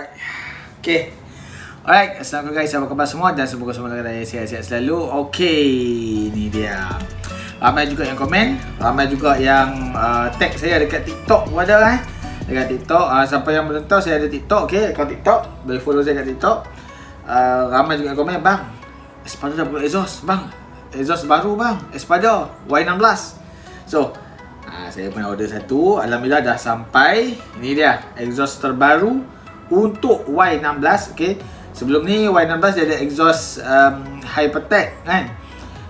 Alright. Okay. Alright, Assalamualaikum guys, apa khabar semua dan semoga semua dalam sihat-sihat selalu. Okay, ni dia. Ramai juga yang komen, ramai juga yang uh, tag saya dekat TikTok pun ada eh. Dekat TikTok, uh, siapa yang belum tahu saya ada TikTok, okay, akaun TikTok, boleh follow saya kat TikTok. Uh, ramai juga yang komen, bang, Espada dah buat exhaust, bang. Exhaust baru bang, Espada Y16. So, uh, saya pun order satu, alhamdulillah dah sampai. Ini dia, exhaust terbaru untuk Y16 okay. sebelum ni Y16 dia ada exhaust um, Hypertech kan?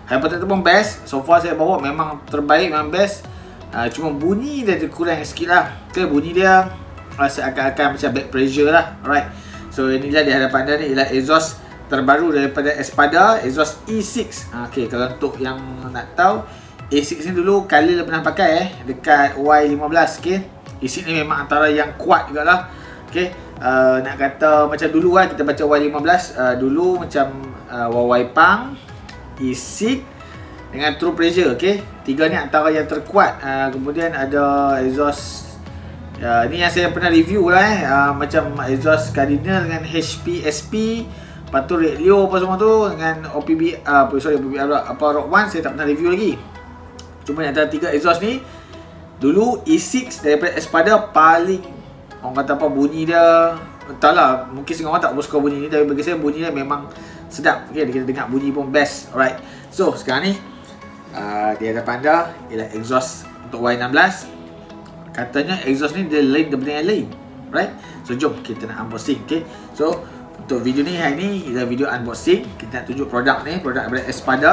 Hypertech tu pun best. So far saya bawa memang terbaik memang best. Uh, cuma bunyi dia ada kurang sikit lah okay, bunyi dia rasa akan-akan macam back pressure lah alright? So inilah di hadapan anda ni ialah exhaust terbaru daripada Espada exhaust E6 uh, okay, kalau untuk yang nak tahu E6 ni dulu Khalil pernah pakai eh dekat Y15 okay. E6 ni memang antara yang kuat juga lah okay uh, nak kata macam dulu kan kita baca Y15 uh, dulu macam uh, YY Pang Isik dengan True Pressure okey. Tiga ni antara yang terkuat. Uh, kemudian ada exhaust uh, ni yang saya pernah review lah eh. Uh, macam exhaust Cardinal dengan HP SP lepas tu Radio apa semua tu dengan OPB uh, sorry OPB apa Rock One saya tak pernah review lagi. Cuma antara tiga exhaust ni dulu E6 daripada Espada paling Orang kata apa bunyi dia Entahlah Mungkin setengah orang tak suka bunyi ni Tapi bagi saya bunyi dia memang Sedap okay, Kita dengar bunyi pun best Alright. So sekarang ni uh, Di hadapan anda Ialah exhaust Untuk Y16 Katanya exhaust ni Dia lain daripada yang lain Right So jom kita nak unboxing Okay So Untuk video ni hari ni Ialah video unboxing. Kita nak tunjuk produk ni Produk daripada Espada.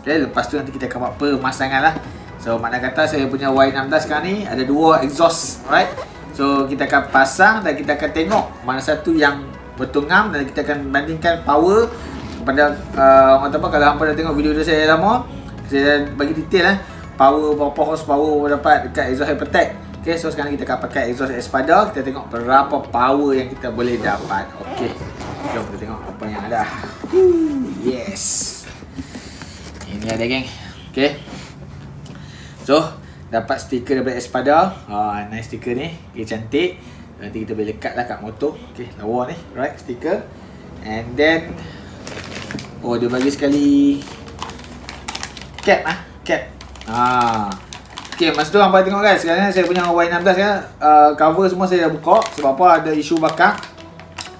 Okay Lepas tu nanti kita akan buat pemasangan lah. So makna kata saya punya Y16 sekarang ni Ada dua exhaust Alright So kita akan pasang dan kita akan tengok mana satu yang bertungam dan kita akan bandingkan power kepada uh, orang apa kalau hampa dah tengok video saya lama saya bagi detail eh. Power berapa horsepower dapat dekat exhaust Hypertech Okay, so sekarang kita akan pakai exhaust Espada Kita tengok berapa power yang kita boleh dapat. Okay, jom kita tengok apa yang ada. Yes. Ini ada geng. Okay. So, dapat stiker daripada Espada. Ha, nice stiker ni. Okay, cantik. Nanti kita boleh lekat lah kat motor. Ok lawa ni. Right stiker. And then oh dia bagi sekali cap ah cap. Ha. ok masa tu hampa tengok guys. Sekarang saya punya Y16 ya. Uh, cover semua saya dah buka sebab apa? Ada isu bakar.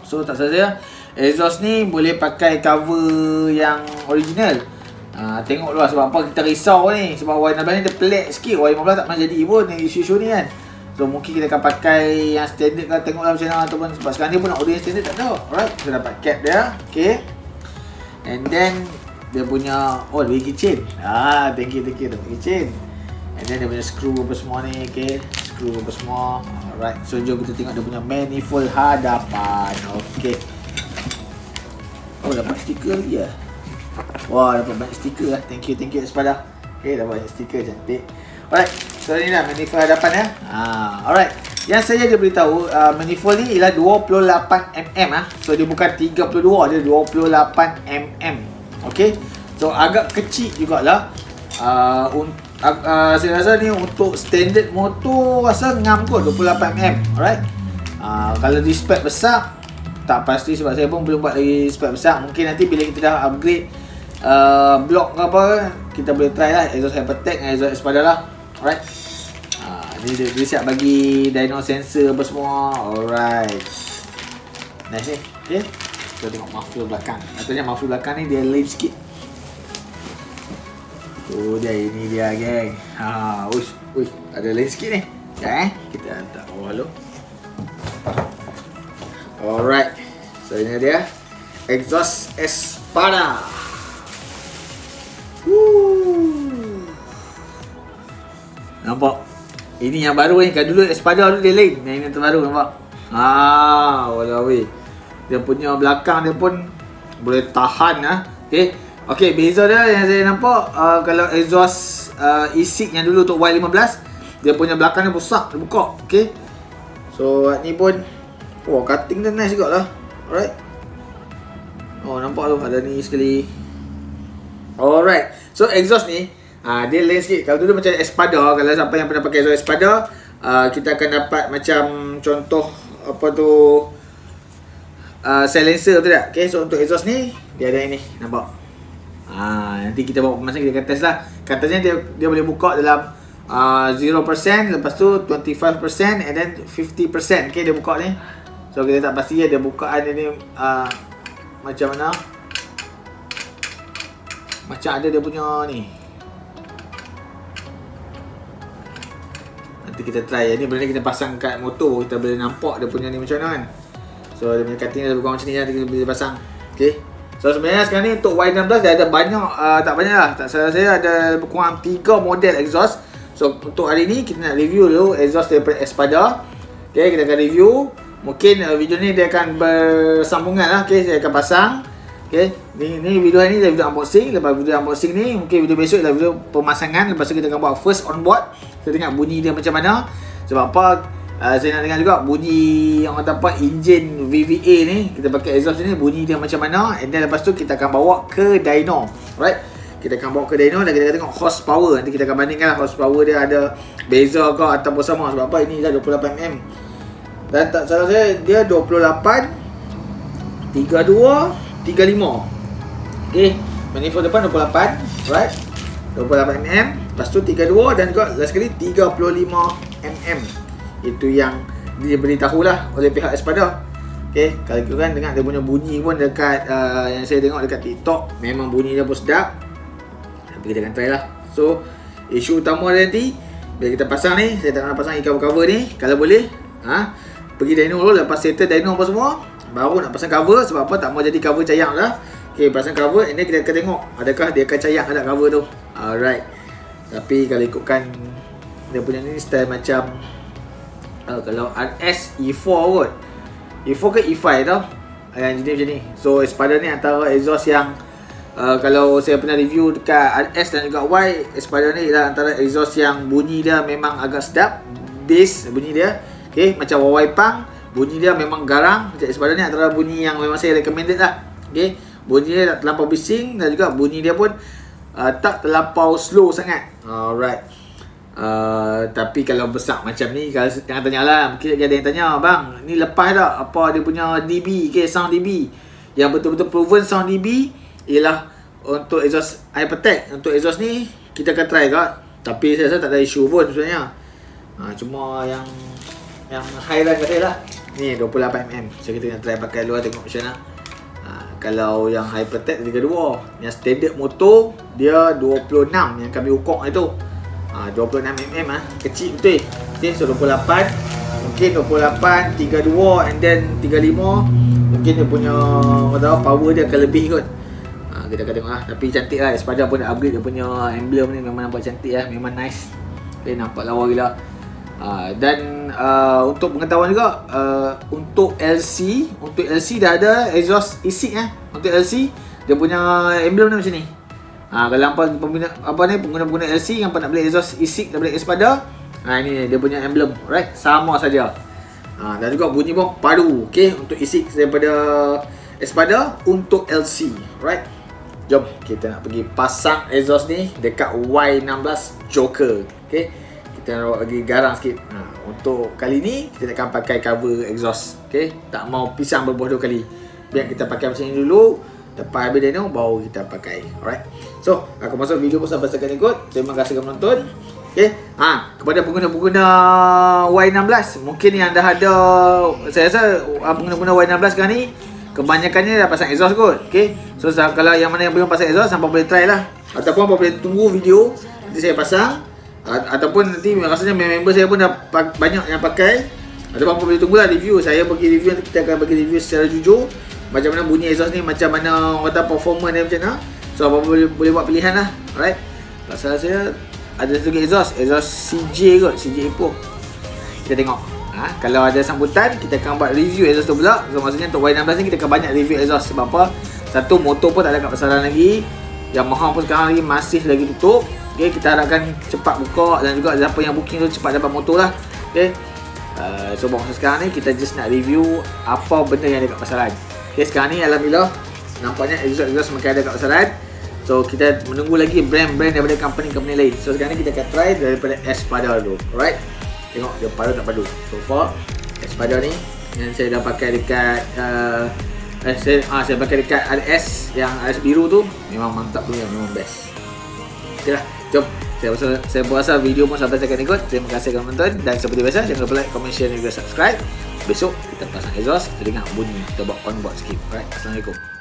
So tak saja exhaust ni boleh pakai cover yang original Ha, tengok luar sebab apa kita risau ni. Sebab Y16 ni dia pelik sikit. Y15 tak pernah jadi pun isu-isu ni kan. So mungkin kita akan pakai yang standard kan Tengok lah macam mana. Ataupun Sebab sekarang ni pun nak order yang standard tak tahu. Alright, kita dapat cap dia. Okay. And then Dia punya Oh dia keychain Ah, thank you, thank you Dapat keychain And then dia punya screw apa semua ni Okay. Screw apa semua. Alright, so jom kita tengok dia punya manifold hadapan. Okay. Oh dapat stiker lagi ya Wah dapat banyak stiker lah. Thank you thank you Espada. Okay dapat banyak stiker cantik. Alright So ni lah manifold hadapan ya. Ha, Alright. Yang saya dia beritahu uh, Manifold ni ialah 28mm ah. So dia bukan 32 Dia 28mm Okay? So agak kecil jugalah. Uh, un, uh, uh, Saya rasa ni untuk standard motor Rasa ngam kot 28mm Alright? Uh, Kalau di spek besar tak pasti sebab saya pun belum buat lagi spek besar. Mungkin nanti bila kita dah upgrade uh, block ke apa kita boleh try lah. Exhaust hypertech dengan exhaust espada lah. Alright. Uh, ni dia, dia siap bagi dyno sensor apa semua. Alright. Nice ni okay. Kita tengok muffler belakang. Katanya muffler belakang ni dia lain sikit. Tu dia ini dia geng. Ha uish uish. Ada lain sikit ni. Ya eh? Kita hantar. Bawah dulu alright. So ini dia. Exhaust espada Nampak? Ini yang baru ni. Kan dulu Espada tu dia lain. Yang ini terbaru nampak? Haa. Walau weh. Dia punya belakang dia pun boleh tahan lah. Okay. Okay. Beza dia yang saya nampak. Uh, kalau exhaust uh, E6 yang dulu untuk Y15. Dia punya belakang dia besar. Dia buka. Okay. So ni pun. Wah cutting dia nice juga lah. Alright. Oh nampak tu ada ni sekali. Alright. So exhaust ni uh, dia lain sikit. Kalau dulu macam Espada, kalau siapa yang pernah pakai exhaust Espada, uh, kita akan dapat macam contoh apa tu uh, silencer tu tak? Okay, so untuk exhaust ni dia ada ini, nampak? Ha, nanti kita bawa masa kita akan test lah. Katanya dia dia boleh buka dalam uh, 0%, lepas tu 25% and then 50%. Okay, dia buka ni. So kita tak pasti dia bukaan dia ni uh, macam mana. Macam ada dia punya ni. Kita try. Ini benda kita pasang kat motor, kita boleh nampak dia punya ni macam mana kan. So dia punya cutting dia lebih kurang macam ni lah Kita boleh pasang. Okay? So sebenarnya sekarang ni untuk Y16 dia ada banyak uh, Tak banyak lah. Tak salah saya ada lebih kurang 3 model exhaust. So untuk hari ni kita nak review dulu exhaust daripada Espada. Okay kita akan review. Mungkin uh, video ni dia akan bersambungan lah. Okay saya akan pasang Okay ni, ni video hari ni adalah video unboxing. Lepas video unboxing ni Mungkin video besok adalah video pemasangan. Lepas tu kita akan buat first on board. Kita tengok bunyi dia macam mana. Sebab apa? Uh, saya nak dengar juga bunyi yang orang apa enjin VVA ni. Kita pakai exhaust ni bunyi dia macam mana. And then lepas tu kita akan bawa ke dyno. Right kita akan bawa ke dyno dan kita akan tengok horsepower. Nanti kita akan bandingkan lah horsepower dia ada beza ke ataupun sama. Sebab apa? Ini dah 28mm dan tak salah saya dia 28 32 35 ok manifold depan 28 right 28mm lepas tu 32 dan juga last sekali 35mm itu yang dia beritahu lah oleh pihak Espada. Okay, kalau kita kan dengar dia punya bunyi pun dekat uh, yang saya tengok dekat TikTok memang bunyi dia pun sedap. Tapi kita akan try lah. So isu utama dia nanti bila kita pasang ni saya tak nak pasang ikan cover ni kalau boleh ha, pergi dyno dulu lepas settle dyno apa semua baru nak pasang cover sebab apa? Tak mau jadi cover cayang lah. Ok pasang cover ini kita akan tengok adakah dia akan cayang ada cover tu. Alright. Tapi kalau ikutkan dia punya ni style macam uh, kalau RS E4 kot. E4 ke E5 tau. Yang jenis macam ni. So Espada ni antara exhaust yang uh, kalau saya pernah review dekat RS dan juga Y Espada ni adalah antara exhaust yang bunyi dia memang agak sedap. Bass bunyi dia. Okay, macam Huawei Pang bunyi dia memang garang. Macam Espada ni antara bunyi yang memang saya recommended lah. Okay. bunyi dia tak terlampau bising dan juga bunyi dia pun uh, tak terlampau slow sangat. Alright. Uh, tapi kalau besar macam ni kalau jangan tanya lah. Mungkin ada yang tanya bang ni lepas tak apa dia punya DB okay, sound DB yang betul-betul proven sound DB ialah untuk exhaust Hypertech untuk exhaust ni kita akan try kot. Tapi saya rasa tak ada isu pun sebenarnya. Ha, cuma yang yang high run kata lah ni 28mm so kita nak try pakai luar tengok macam mana. Ha, kalau yang Hypertech 32 yang standard motor dia 26 yang kami ukur itu. Ha, 26mm ah. Kecil betul. Okey so 28 mungkin 28 32 and then 35 mungkin dia punya apa power dia akan lebih kot. Ha, kita akan tengok lah. Tapi cantik lah. Espada pun dah upgrade dia punya emblem ni memang nampak cantik lah. Memang nice. Okay, nampak lawa gila ha, dan uh, untuk pengetahuan juga uh, untuk LC untuk LC dah ada exhaust isik eh untuk LC dia punya emblem ni macam ni Ha, kalau hampa peminat apa ni pengguna-pengguna LC yang nak beli exhaust isik daripada Espada, ha ini dia punya emblem, right? Sama saja. Ha, dan juga bunyi pun padu, okey, untuk isik daripada Espada untuk LC, right? Jom kita nak pergi pasang exhaust ni dekat Y16 Joker, okey. Kita nak bagi garang sikit. Ha, untuk kali ni kita akan pakai cover exhaust, okey. Tak mau pisang berbuah dua kali. Biar kita pakai macam ni dulu. Lepas habis demo baru kita pakai. Alright. So, aku masuk video pun sampai sekian ikut. Terima kasih kerana menonton. Okay. Ha, kepada pengguna-pengguna Y16, mungkin yang dah ada saya rasa ah, pengguna-pengguna Y16 sekarang ni kebanyakannya dah pasang exhaust kot. Okay. So, kalau yang mana yang belum pasang exhaust sampai boleh try lah. Ataupun apa boleh tunggu video nanti saya pasang ataupun nanti rasanya member saya pun dah banyak yang pakai. Ataupun apa boleh tunggulah review. Saya bagi review nanti kita akan bagi review secara jujur. Macam mana bunyi exhaust ni macam mana orang kata performance dia macam mana. So apa boleh boleh buat pilihan lah. Alright. Pasal saya ada satu exhaust. Exhaust CJ kot. CJ Epo kita tengok. Ha? kalau ada sambutan kita akan buat review exhaust tu pula. So maksudnya untuk Y16 ni kita akan banyak review exhaust. Sebab apa? Satu motor pun tak ada kat pasaran lagi. Yang mahal pun sekarang lagi masih lagi tutup okay, kita harapkan cepat buka dan juga siapa yang booking tu cepat dapat motor lah. Okay. Uh, so masa sekarang ni kita just nak review apa benda yang ada kat pasaran. Okay, sekarang ni Alhamdulillah Nampaknya exhaust-exhaust semakin ada kat pasaran. So kita menunggu lagi brand-brand daripada company-company lain. So sekarang ni kita akan try daripada Espada dulu. Alright? Tengok dia padu tak padu So far Espada ni Yang saya dah pakai dekat uh, Eh, saya, ah, saya pakai dekat RS yang RS biru tu memang mantap punya, memang best. Okey lah, jom. Saya rasa, saya berasa video pun sampai sekian ikut. Terima kasih kerana menonton dan seperti biasa jangan lupa like, comment, share dan juga subscribe. Besok kita pasang exhaust, kita dengar bunyi kita buat on board sikit. Alright, Assalamualaikum.